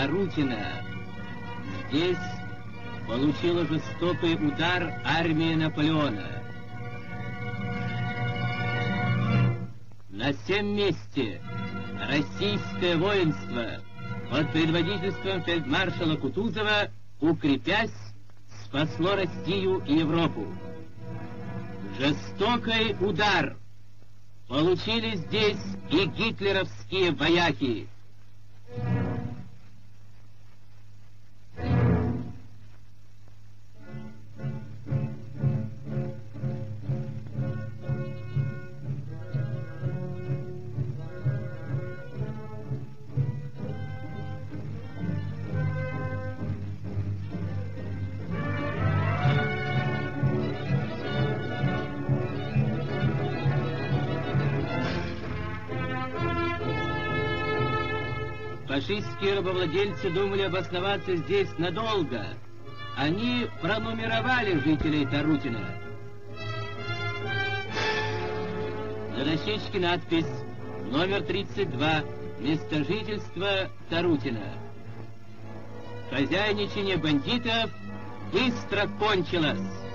Тарутина. Здесь получила жестокий удар армия Наполеона. На всем месте российское воинство под предводительством фельдмаршала Кутузова, укрепясь, спасло Россию и Европу. Жестокий удар получили здесь и гитлеровские вояки. Фашистские рабовладельцы думали обосноваться здесь надолго. Они пронумеровали жителей Тарутина. На дощечке надпись номер 32, место жительства Тарутина. Хозяйничание бандитов быстро кончилось.